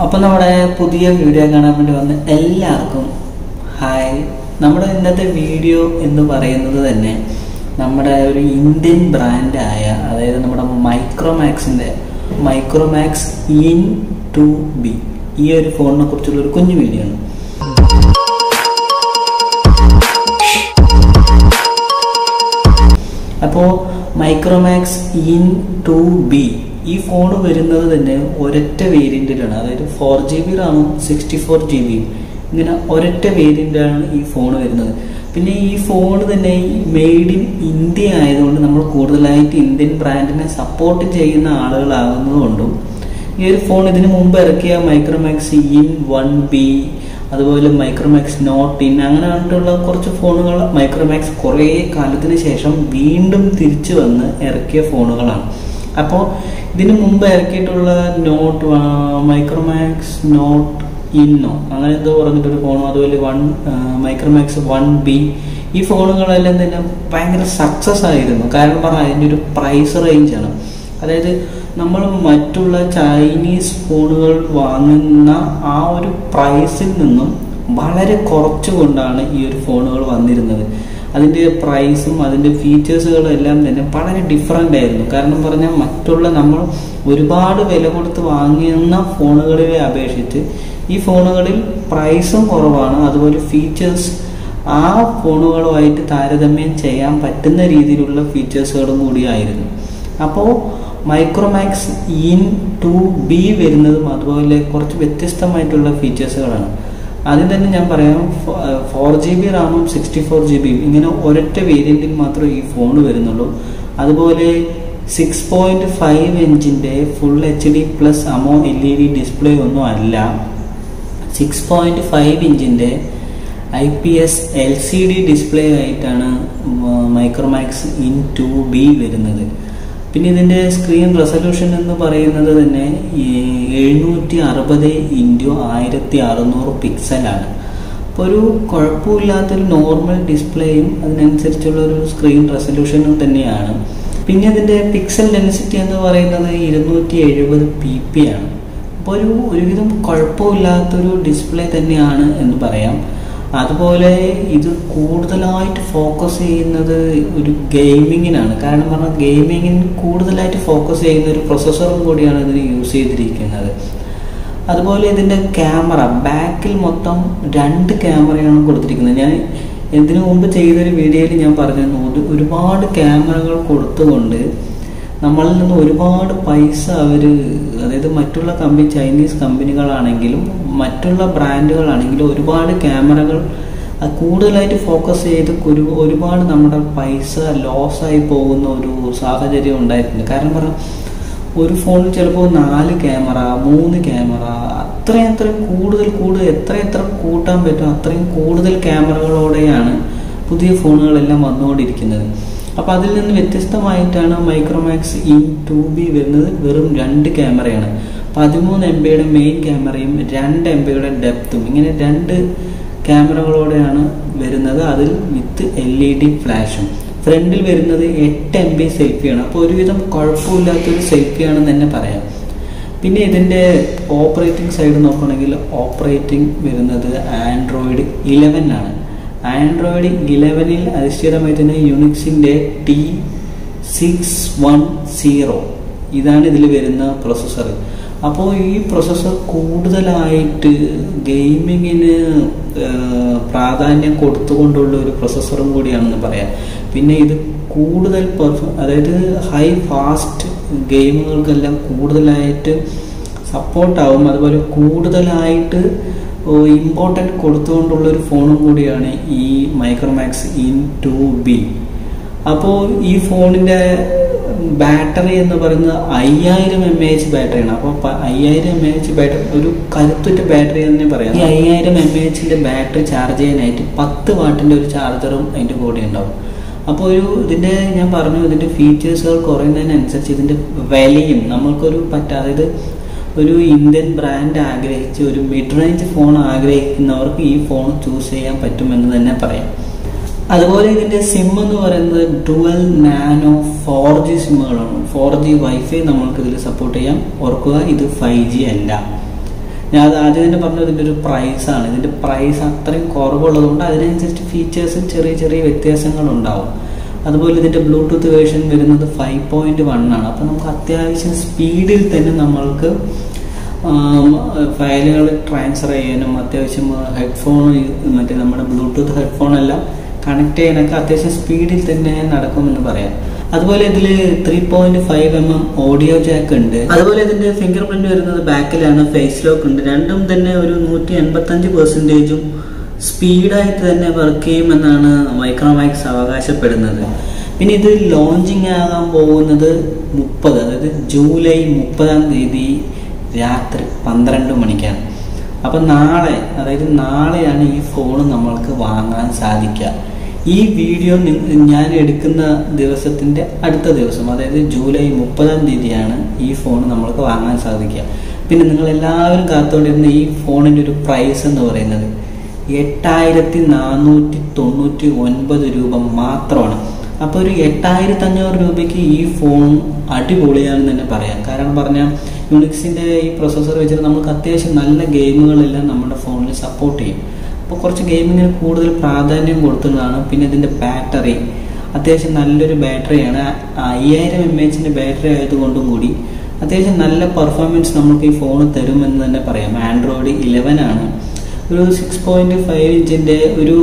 അപ്പം നമ്മുടെ പുതിയ വീഡിയോ കാണാൻ വേണ്ടി വന്ന എല്ലാവർക്കും ഹായ് നമ്മുടെ ഇന്നത്തെ വീഡിയോ എന്ന് പറയുന്നത് തന്നെ നമ്മുടെ ഒരു ഇന്ത്യൻ ബ്രാൻഡായ അതായത് നമ്മുടെ മൈക്രോമാക്സിന്റെ മൈക്രോമാക്സ് ഇൻ ടു ബി. ഈ ഒരു ഫോണിനെ കുറിച്ചുള്ള ഒരു കുഞ്ഞു വീഡിയോ ആണ്. അപ്പോൾ മൈക്രോമാക്സ് ഇൻ ടു ബി. ഈ ഫോൺ വരുന്നത് തന്നെ ഒരൊറ്റ വേരിയന്റിലാണ് അതായത് ഫോർ ജി ബി റാമും സിക്സ്റ്റി ഫോർ ജി ബിയും ഇങ്ങനെ ഒരൊറ്റ വേരിയന്റാണ് ഈ ഫോൺ വരുന്നത്. പിന്നെ ഈ ഫോൺ തന്നെ മെയ്ഡ് ഇൻ ഇന്ത്യ ആയതുകൊണ്ട് നമ്മൾ കൂടുതലായിട്ട് ഇന്ത്യൻ ബ്രാൻഡിനെ സപ്പോർട്ട് ചെയ്യുന്ന ആളുകളാകുന്നതുകൊണ്ടും ഈ ഒരു ഫോൺ ഇതിനു മുമ്പ് ഇറക്കിയ മൈക്രോമാക്സ് ഇൻ വൺ ബി അതുപോലെ മൈക്രോമാക്സ് നോട്ട് ഇൻ അങ്ങനെ ആയിട്ടുള്ള കുറച്ച് ഫോണുകൾ മൈക്രോമാക്സ് കുറേ കാലത്തിന് ശേഷം വീണ്ടും തിരിച്ചു വന്ന് ഇറക്കിയ ഫോണുകളാണ് അപ്പോൾ ഇതിന് മുമ്പ് ഇറക്കിയിട്ടുള്ള നോട്ട് മൈക്രോമാക്സ് നോട്ട് ഇന്നോ അങ്ങനെ എന്തോ പറഞ്ഞിട്ടൊരു ഫോണും അതുപോലെ വൺ മൈക്രോമാക്സ് വൺ ബി ഈ ഫോണുകളെല്ലാം തന്നെ ഭയങ്കര സക്സസ് ആയിരുന്നു. കാരണം പറഞ്ഞാൽ അതിന്റെ ഒരു പ്രൈസ് റേഞ്ചാണ് അതായത് നമ്മൾ മറ്റുള്ള ചൈനീസ് ഫോണുകൾ വാങ്ങുന്ന ആ ഒരു പ്രൈസിൽ നിന്നും വളരെ കുറച്ചുകൊണ്ടാണ് ഈ ഒരു ഫോണുകൾ വന്നിരുന്നത്. അതിന്റെ പ്രൈസും അതിന്റെ ഫീച്ചേഴ്സുകളും എല്ലാം തന്നെ വളരെ ഡിഫറെന്റ് ആയിരുന്നു. കാരണം പറഞ്ഞാൽ മറ്റുള്ള നമ്മൾ ഒരുപാട് വില കൊടുത്ത് വാങ്ങുന്ന ഫോണുകളിലെ അപേക്ഷിച്ച് ഈ ഫോണുകളിൽ പ്രൈസും കുറവാണ്. അതുപോലെ ഫീച്ചേഴ്സ് ആ ഫോണുകളുമായിട്ട് താരതമ്യം ചെയ്യാൻ പറ്റുന്ന രീതിയിലുള്ള ഫീച്ചേഴ്സുകളും കൂടിയായിരുന്നു. അപ്പോൾ മൈക്രോമാക്സ് ഇൻ ടു ബി വരുന്നതും അതുപോലെ കുറച്ച് വ്യത്യസ്തമായിട്ടുള്ള ഫീച്ചേഴ്സുകളാണ് ആദ്യം തന്നെ ഞാൻ പറയാം ഫോർ ജി ബി റാമും സിക്സ്റ്റി ഫോർ ജി ബിയും ഇങ്ങനെ ഒരൊറ്റ വേരിയന്റിൽ മാത്രമേ ഈ ഫോൺ വരുന്നുള്ളൂ. അതുപോലെ six point five ഇഞ്ചിന്റെ full H D plus AMOLED display ഒന്നും അല്ല. Six point five ഇഞ്ചിന്റെ I P S L C D display ആയിട്ടാണ് മൈക്രോമാക്സ് ഇൻ ടു ബി വരുന്നത്. പിന്നെ ഇതിന്റെ സ്ക്രീൻ റെസൊല്യൂഷൻ എന്ന് പറയുന്നത് തന്നെ എഴുന്നൂറ്റി അറുപത് ഇന്റു ആയിരത്തി അറുന്നൂറ് പിക്സലാണ് അപ്പോൾ ഒരു കുഴപ്പമില്ലാത്തൊരു നോർമൽ ഡിസ്പ്ലേയും അതിനനുസരിച്ചുള്ള ഒരു സ്ക്രീൻ റെസൊല്യൂഷനും തന്നെയാണ്. പിന്നെ അതിന്റെ പിക്സൽ ഡെൻസിറ്റി എന്ന് പറയുന്നത് ഇരുന്നൂറ്റി എഴുപത് പി പി ആണ്. അപ്പോൾ ഒരു ഒരുവിധം കുഴപ്പമില്ലാത്തൊരു ഡിസ്പ്ലേ തന്നെയാണ് എന്ന് പറയാം. അതുപോലെ ഇത് കൂടുതലായിട്ട് ഫോക്കസ് ചെയ്യുന്നത് ഒരു ഗെയിമിങ്ങിനാണ് കാരണം പറഞ്ഞാൽ ഗെയിമിങ്ങിന് കൂടുതലായിട്ട് ഫോക്കസ് ചെയ്യുന്ന ഒരു പ്രൊസസ്സറും കൂടിയാണ് ഇതിന് യൂസ് ചെയ്തിരിക്കുന്നത്. അതുപോലെ ഇതിന്റെ ക്യാമറ ബാക്കിൽ മൊത്തം രണ്ട് ക്യാമറയാണ് കൊടുത്തിരിക്കുന്നത്. ഞാൻ ഇതിനു മുമ്പ് ചെയ്തൊരു വീഡിയോയിൽ ഞാൻ പറഞ്ഞിരുന്നു ഒരുപാട് ക്യാമറകൾ കൊടുത്തുകൊണ്ട് നമ്മളിൽ നിന്ന് ഒരുപാട് പൈസ അവർ അതായത് മറ്റുള്ള കമ്പനി ചൈനീസ് കമ്പനികളാണെങ്കിലും മറ്റുള്ള ബ്രാൻഡുകളാണെങ്കിലും ഒരുപാട് ക്യാമറകൾ കൂടുതലായിട്ട് ഫോക്കസ് ചെയ്ത് ഒരു ഒരുപാട് നമ്മുടെ പൈസ ലോസായി പോകുന്ന ഒരു സാഹചര്യം ഉണ്ടായിട്ടുണ്ട്. കാരണം പറഞ്ഞാൽ ഒരു ഫോണിൽ ചിലപ്പോൾ നാല് ക്യാമറ മൂന്ന് ക്യാമറ അത്രയും അത്രയും കൂടുതൽ കൂടുതൽ എത്ര എത്ര കൂട്ടാൻ പറ്റും അത്രയും കൂടുതൽ ക്യാമറകളോടെയാണ് പുതിയ ഫോണുകളെല്ലാം വന്നുകൊണ്ടിരിക്കുന്നത്. അപ്പോൾ അതിൽ നിന്ന് വ്യത്യസ്തമായിട്ടാണ് മൈക്രോമാക്സ് ഇ ടു ബി വരുന്നത് വെറും രണ്ട് ക്യാമറയാണ് പതിമൂന്ന് എം ബിയുടെ മെയിൻ ക്യാമറയും രണ്ട് എം ബിയുടെ ഡെപ്തും ഇങ്ങനെ രണ്ട് ക്യാമറകളോടെയാണ് വരുന്നത്. അതിൽ വിത്ത് എൽ ഇ ഡി ഫ്ലാഷും ഫ്രണ്ടിൽ വരുന്നത് എട്ട് എം ബി സെൽഫിയാണ് അപ്പോൾ ഒരുവിധം കുഴപ്പമില്ലാത്തൊരു സെൽഫിയാണെന്ന് തന്നെ പറയാം. പിന്നെ ഇതിന്റെ ഓപ്പറേറ്റിംഗ് സൈഡ് നോക്കുകയാണെങ്കിൽ ഓപ്പറേറ്റിംഗ് വരുന്നത് ആൻഡ്രോയിഡ് ഇലവൻ ആണ്. ആൻഡ്രോയിഡ് ഇലവനിൽ അധിഷ്ഠിതമായി തന്നെ യുണിക്സിന്റെ ടി സിക്സ് വൺ സീറോ ഇതാണ് ഇതിൽ വരുന്ന പ്രൊസസ്സർ അപ്പോൾ ഈ പ്രൊസസ്സർ കൂടുതലായിട്ട് ഗെയിമിങ്ങിന് പ്രാധാന്യം കൊടുത്തുകൊണ്ടുള്ള ഒരു പ്രൊസസ്സറും കൂടിയാണെന്ന് പറയാം. പിന്നെ ഇത് കൂടുതൽ പെർഫോ അതായത് ഹൈ ഫാസ്റ്റ് ഗെയിമുകൾക്കെല്ലാം കൂടുതലായിട്ട് സപ്പോർട്ടാവും അതുപോലെ കൂടുതലായിട്ട് ഇമ്പോർട്ടന്റ് കൊടുത്തുകൊണ്ടുള്ള ഒരു ഫോണും കൂടിയാണ് ഈ മൈക്രോമാക്സ് ഇൻ ടു ബി. അപ്പോൾ ഈ ഫോണിന്റെ ബാറ്ററി എന്ന് പറയുന്നത് അയ്യായിരം എം എ എച്ച് ബാറ്ററിയാണ്. അപ്പോൾ അയ്യായിരം എം എ എച്ച് ബാറ്ററി ഒരു കരുത്തുറ്റ ബാറ്ററി തന്നെ പറയാം. ഈ അയ്യായിരം എം എ എച്ചിന്റെ ബാറ്ററി ചാർജ് ചെയ്യാനായിട്ട് പത്ത് വാട്ടിന്റെ ഒരു ചാർജറും അതിന്റെ കൂടെ ഉണ്ടാവും. അപ്പോൾ ഒരു ഇതിന്റെ ഞാൻ പറഞ്ഞു ഇതിന്റെ ഫീച്ചേഴ്സുകൾ കുറയുന്നതിനനുസരിച്ച് ഇതിന്റെ വിലയും നമ്മൾക്കൊരു പറ്റ അതായത് ഒരു ഇന്ത്യൻ ബ്രാൻഡ് ആഗ്രഹിച്ച് ഒരു മിഡ് റേഞ്ച് ഫോൺ ആഗ്രഹിക്കുന്നവർക്ക് ഈ ഫോൺ ചൂസ് ചെയ്യാൻ പറ്റുമെന്ന് തന്നെ പറയാം. അതുപോലെ ഇതിന്റെ സിം എന്ന് പറയുന്നത് ഡുവൽ നാനോ ഫോർ ജി സിമ്മുകളാണ് ഫോർ ജി വൈഫൈ നമ്മൾക്ക് ഇതിൽ സപ്പോർട്ട് ചെയ്യാം. ഓർക്കുക ഇത് ഫൈവ് ജി അല്ല. ഞാൻ അത് ആദ്യം തന്നെ പറഞ്ഞത് ഇതിന്റെ ഒരു പ്രൈസാണ് ഇതിന്റെ പ്രൈസ് അത്രയും കുറവുള്ളതുകൊണ്ട് അതിനനുസരിച്ച് ഫീച്ചേഴ്സും ചെറിയ ചെറിയ വ്യത്യാസങ്ങളുണ്ടാവും. അതുപോലെ ഇതിന്റെ ബ്ലൂടൂത്ത് വേർഷൻ വരുന്നത് ഫൈവ് പോയിന്റ് വൺ ആണ്. അപ്പോൾ നമുക്ക് അത്യാവശ്യം സ്പീഡിൽ തന്നെ നമ്മൾക്ക് ഫയലുകൾ ട്രാൻസ്ഫർ ചെയ്യാനും അത്യാവശ്യം ഹെഡ്ഫോൺ മറ്റേ നമ്മുടെ ബ്ലൂടൂത്ത് ഹെഡ്ഫോൺ എല്ലാം കണക്ട് ചെയ്യാനൊക്കെ അത്യാവശ്യം സ്പീഡിൽ തന്നെ നടക്കുമെന്ന് പറയാം. അതുപോലെ ഇതിൽ three point five M M audio jack ഉണ്ട്. അതുപോലെ ഇതിന്റെ ഫിംഗർ പ്രിന്റ് വരുന്നത് ബാക്കിലാണ് ഫേസ് ലോക്ക് ഉണ്ട്. രണ്ടും തന്നെ ഒരു നൂറ്റി എൺപത്തി അഞ്ച് പെർസെന്റേജും സ്പീഡായിട്ട് തന്നെ വർക്ക് ചെയ്യുമെന്നാണ് മൈക്രോമാക്സ് അവകാശപ്പെടുന്നത്. പിന്നെ ഇത് ലോഞ്ചിങ് ആകാൻ പോകുന്നത് മുപ്പത് അതായത് ജൂലൈ മുപ്പതാം തീയതി രാത്രി പന്ത്രണ്ട് മണിക്കാണ്. അപ്പൊ നാളെ അതായത് നാളെയാണ് ഈ ഫോൺ നമ്മൾക്ക് വാങ്ങാൻ സാധിക്കുക. ഈ വീഡിയോ ഞാൻ എടുക്കുന്ന ദിവസത്തിന്റെ അടുത്ത ദിവസം അതായത് ജൂലൈ മുപ്പതാം തീയതിയാണ് ഈ ഫോൺ നമ്മൾക്ക് വാങ്ങാൻ സാധിക്കുക. പിന്നെ നിങ്ങൾ എല്ലാവരും കാത്തോണ്ടിരുന്ന ഈ ഫോണിന്റെ ഒരു പ്രൈസ് എന്ന് പറയുന്നത്. എട്ടായിരത്തി നാനൂറ്റി തൊണ്ണൂറ്റി ഒൻപത് രൂപ മാത്രമാണ്. അപ്പോൾ ഒരു എട്ടായിരത്തി അഞ്ഞൂറ് രൂപയ്ക്ക് ഈ ഫോൺ അടിപൊളിയാണെന്ന് തന്നെ പറയാം. കാരണം പറഞ്ഞാൽ യുണിക്സിന്റെ ഈ പ്രൊസസ്സർ വെച്ചിട്ട് നമുക്ക് അത്യാവശ്യം നല്ല ഗെയിമുകളെല്ലാം നമ്മുടെ ഫോണിൽ സപ്പോർട്ട് ചെയ്യും. അപ്പോൾ കുറച്ച് ഗെയിമിങ്ങിന് കൂടുതൽ പ്രാധാന്യം കൊടുത്തതാണ് പിന്നെ ഇതിന്റെ ബാറ്ററി അത്യാവശ്യം നല്ലൊരു ബാറ്ററിയാണ് അയ്യായിരം എം എച്ചിന്റെ ബാറ്ററി ആയതുകൊണ്ടും കൂടി അത്യാവശ്യം നല്ല പെർഫോമൻസ് നമുക്ക് ഈ ഫോൺ തരുമെന്ന് തന്നെ പറയാം. ആൻഡ്രോയിഡ് ഇലവൻ ആണ്. ഒരു സിക്സ് പോയിന്റ് ഫൈവ് ഇഞ്ചിന്റെ ഒരു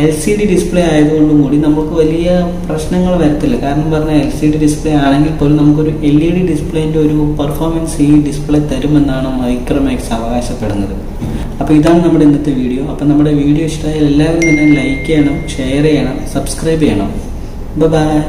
എൽ സി ഡി ഡിസ്പ്ലേ ആയതുകൊണ്ടും കൂടി നമുക്ക് വലിയ പ്രശ്നങ്ങൾ വരത്തില്ല. കാരണം പറഞ്ഞാൽ എൽ സി ഡി ഡിസ്പ്ലേ ആണെങ്കിൽ പോലും നമുക്കൊരു എൽ ഇ ഡി ഡിസ്പ്ലേന്റെ ഒരു പെർഫോമൻസ് ഈ ഡിസ്പ്ലേ തരുമെന്നാണ് മൈക്രോമാക്സ് അവകാശപ്പെടുന്നത്. അപ്പോൾ ഇതാണ് നമ്മുടെ ഇന്നത്തെ വീഡിയോ അപ്പോൾ നമ്മുടെ വീഡിയോ ഇഷ്ടമായാൽ എല്ലാവരും തന്നെ ലൈക്ക് ചെയ്യണം ഷെയർ ചെയ്യണം സബ്സ്ക്രൈബ് ചെയ്യണം. ബൈ